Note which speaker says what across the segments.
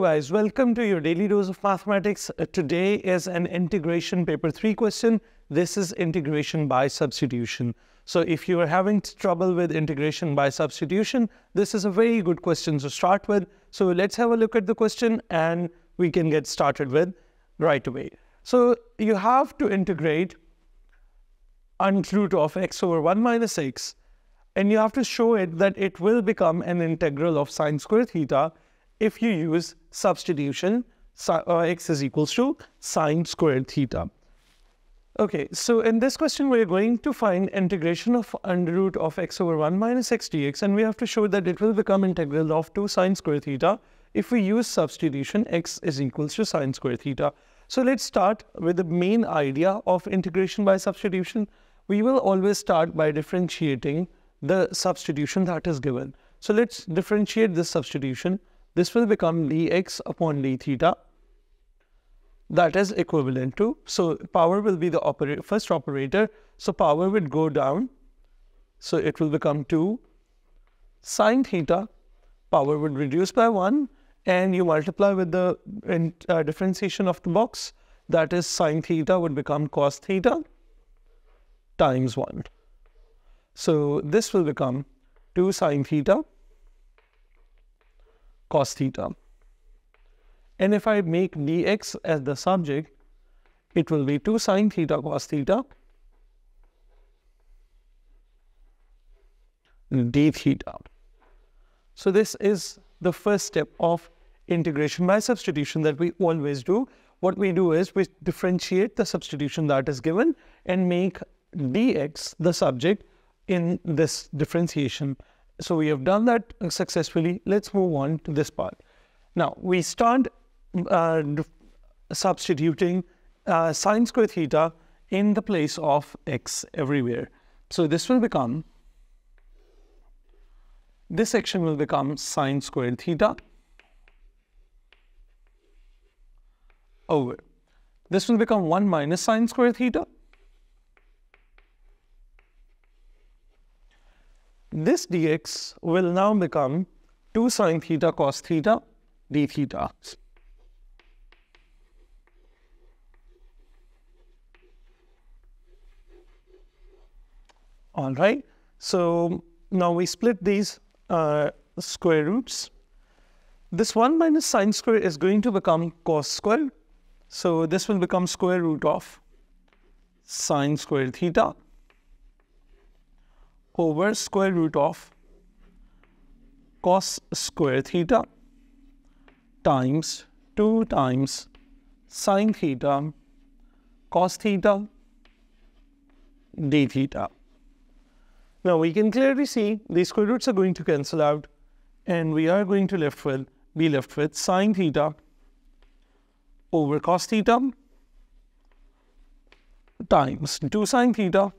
Speaker 1: Guys, welcome to your daily dose of mathematics. Uh, today is an integration paper 3 question. This is integration by substitution. So if you are having trouble with integration by substitution, this is a very good question to start with. So let's have a look at the question and we can get started with right away. So you have to integrate under root of x over 1 minus x and you have to show it that it will become an integral of sine square theta if you use substitution, uh, x is equals to sine squared theta. Okay, so in this question, we're going to find integration of under root of x over 1 minus x dx, and we have to show that it will become integral of 2 sine square theta if we use substitution x is equals to sine square theta. So let's start with the main idea of integration by substitution. We will always start by differentiating the substitution that is given. So let's differentiate this substitution. This will become dx upon d theta. That is equivalent to, so power will be the first operator. So power would go down. So it will become 2 sine theta. Power would reduce by 1 and you multiply with the uh, differentiation of the box. That is sine theta would become cos theta times 1. So this will become 2 sine theta cos theta. And if I make dx as the subject, it will be 2 sine theta cos theta d theta. So this is the first step of integration by substitution that we always do. What we do is we differentiate the substitution that is given and make dx the subject in this differentiation so we have done that successfully. Let's move on to this part. Now we start uh, substituting uh, sine square theta in the place of x everywhere. So this will become, this section will become sine squared theta over. This will become 1 minus sine square theta This dx will now become 2 sine theta cos theta d theta. All right. So now we split these uh, square roots. This 1 minus sine square is going to become cos square. So this will become square root of sine square theta over square root of cos square theta times 2 times sine theta cos theta d theta. Now we can clearly see these square roots are going to cancel out and we are going to left with be left with sine theta over cos theta times 2 sine theta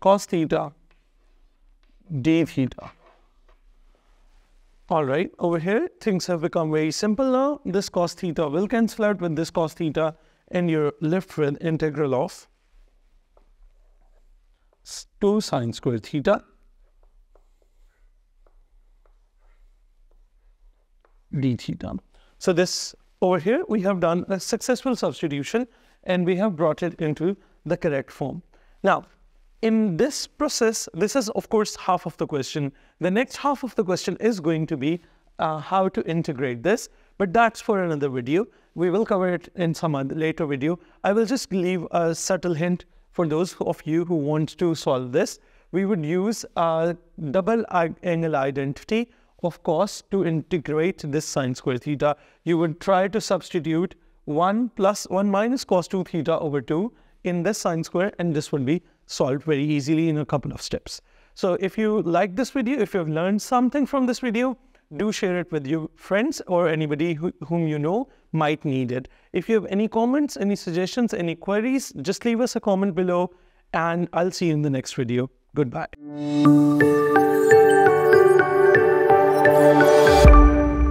Speaker 1: cos theta d theta. All right, over here, things have become very simple now. This cos theta will cancel out with this cos theta, and you're left with integral of 2 sine square theta d theta. So this over here, we have done a successful substitution, and we have brought it into the correct form. Now, in this process, this is of course half of the question. The next half of the question is going to be uh, how to integrate this, but that's for another video. We will cover it in some other later video. I will just leave a subtle hint for those of you who want to solve this. We would use a double angle identity of course, to integrate this sine square theta. You would try to substitute 1 plus 1 minus cos 2 theta over 2 in this sine square and this would be solved very easily in a couple of steps. So if you like this video, if you've learned something from this video, do share it with your friends or anybody who, whom you know might need it. If you have any comments, any suggestions, any queries, just leave us a comment below and I'll see you in the next video. Goodbye.